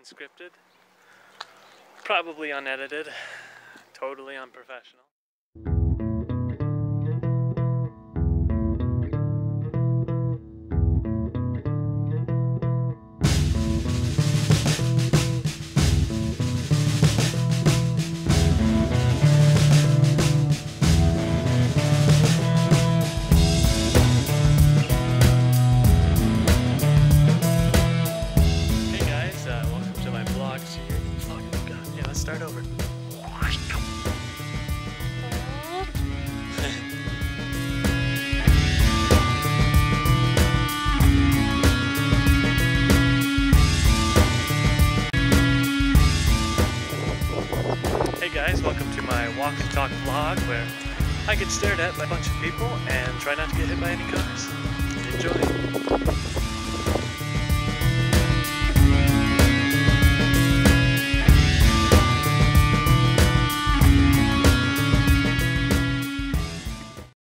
unscripted, probably unedited, totally unprofessional. Let's start over. Hey guys, welcome to my walk and talk vlog where I get stared at by a bunch of people and try not to get hit by any cars.